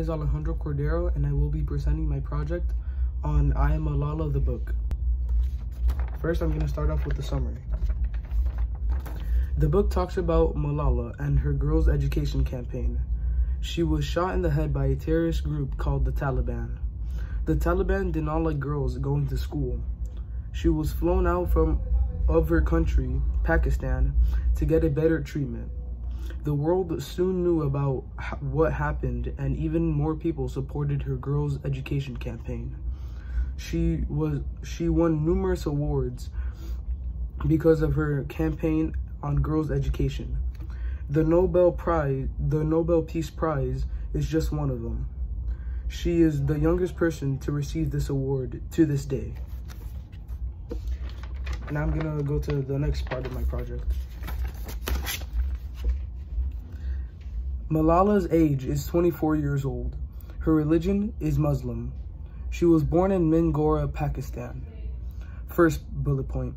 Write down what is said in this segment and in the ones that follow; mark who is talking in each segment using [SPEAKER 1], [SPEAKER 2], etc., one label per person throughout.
[SPEAKER 1] is Alejandro Cordero and I will be presenting my project on I Am Malala the book. First, I'm going to start off with the summary. The book talks about Malala and her girls' education campaign. She was shot in the head by a terrorist group called the Taliban. The Taliban did not like girls going to school. She was flown out from of her country, Pakistan, to get a better treatment. The world soon knew about what happened and even more people supported her girls' education campaign. She was she won numerous awards because of her campaign on girls' education. The Nobel Prize, the Nobel Peace Prize is just one of them. She is the youngest person to receive this award to this day. And I'm gonna go to the next part of my project. Malala's age is 24 years old. Her religion is Muslim. She was born in Mingora, Pakistan. First bullet point.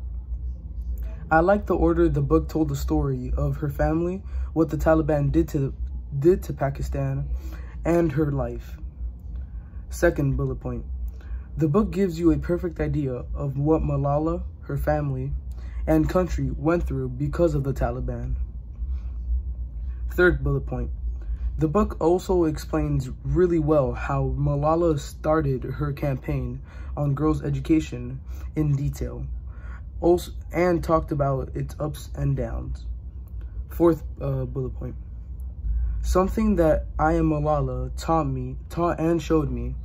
[SPEAKER 1] I like the order the book told the story of her family, what the Taliban did to did to Pakistan, and her life. Second bullet point. The book gives you a perfect idea of what Malala, her family, and country went through because of the Taliban. Third bullet point. The book also explains really well how Malala started her campaign on girls' education in detail, also, and talked about its ups and downs. Fourth uh, bullet point. Something that I am Malala taught me, taught and showed me,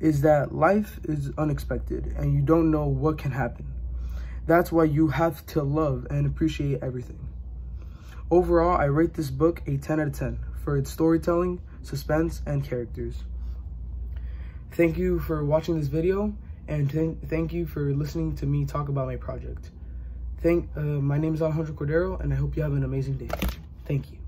[SPEAKER 1] is that life is unexpected and you don't know what can happen. That's why you have to love and appreciate everything. Overall, I rate this book a 10 out of 10 for its storytelling, suspense, and characters. Thank you for watching this video, and th thank you for listening to me talk about my project. Thank, uh, my name is Alejandro Cordero, and I hope you have an amazing day. Thank you.